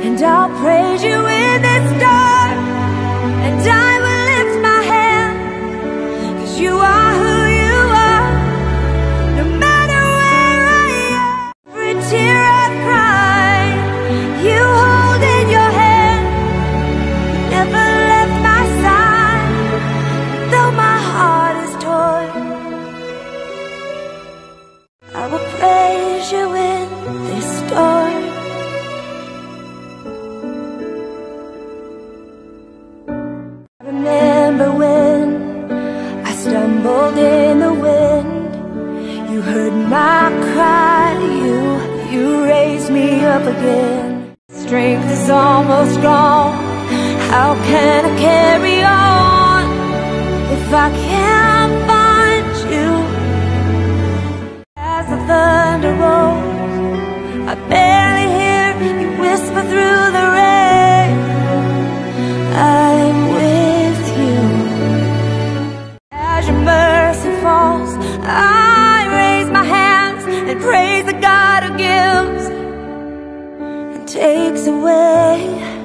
And I'll praise you in this storm And I will lift my hand. Cause you are who you are. No matter where I am. Every tear I've cried You hold in your hand. Never left my side. Though my heart is torn. I will praise you in this storm stumbled in the wind. You heard my cry, you, you raised me up again. Strength is almost gone. How can I carry on? If I can't takes away.